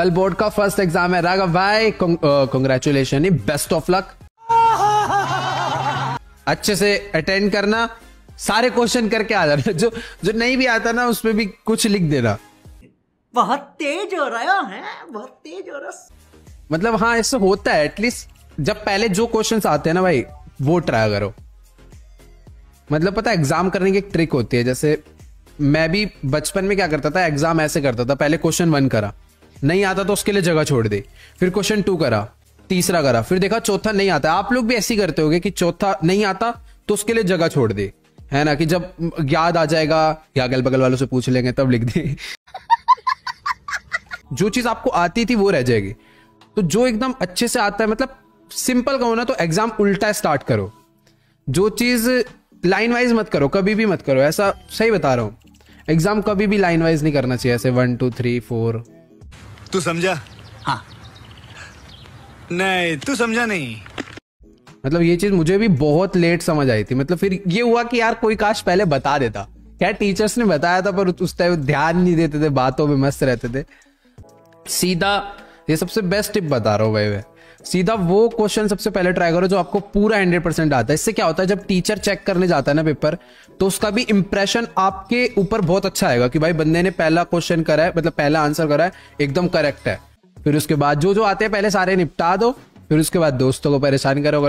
कल बोर्ड का first exam है राघव भाई। कॉन्ग्रेचुलेशन बेस्ट ऑफ़ लक अच्छे से अटेंड करना सारे क्वेश्चन करके आ जाना। जो जो नहीं भी आता ना उसमें भी कुछ लिख देना। बहुत तेज हो रहा है बहुत तेज हो रहा मतलब हाँ ऐसे होता है एटलीस्ट जब पहले जो क्वेश्चंस आते हैं ना भाई वो ट्राई करो। मतलब पता है एग्ज़ाम करने की एक ट्रिक होती है जैसे मैं भी बचपन में क्या करता था एग्ज़ाम ऐसे करता था पहले क्वेश्चन वन करा। नहीं आता तो उसके लिए जगह छोड़ दी। फिर क्वेश्चन टू करा, तीसरा करा, फिर देखा चौथा नहीं आता। आप लोग भी ऐसे ही करते होगे कि चौथा नहीं आता तो उसके लिए जगह छोड़ दे। है ना कि जब याद आ जाएगा या अगल बगल वालों से पूछ लेंगे, तब लिख दी। जो चीज़ आपको आती थी वो रह जाएगी। तो जो एकदम अच्छे से आता है मतलब सिंपल कहो ना तो एग्ज़ाम उल्टा स्टार्ट करो। जो चीज़ लाइन वाइज मत करो, कभी भी मत करो। ऐसा सही बता रहा हूँ। एग्ज़ाम कभी भी लाइन वाइज नहीं करना चाहिए, ऐसे वन टू थ्री फोर तू समझा? हाँ। नहीं तू समझा नहीं। मतलब ये चीज़ मुझे भी बहुत लेट समझ आई थी। मतलब फिर ये हुआ कि यार कोई काश पहले बता देता। क्या टीचर्स ने बताया था पर उस टाइम ध्यान नहीं देते थे बातों में मस्त रहते थे? सीधा ये सबसे बेस्ट टिप बता रहा हूँ भाई सीधा वो क्वेश्चन सबसे पहले ट्राई करो जो आपको पूरा हंड्रेड परसेंट आता है। इससे क्या होता है, जब टीचर चेक करने जाता है ना पेपर तो उसका भी इंप्रेशन आपके ऊपर बहुत अच्छा आएगा कि भाई बंदे ने पहला क्वेश्चन करा है मतलब पहला आंसर करा है, एकदम करेक्ट है। फिर उसके बाद जो जो आते हैं, पहले सारे निपटा दो, फिर उसके बाद दोस्तों को परेशान करो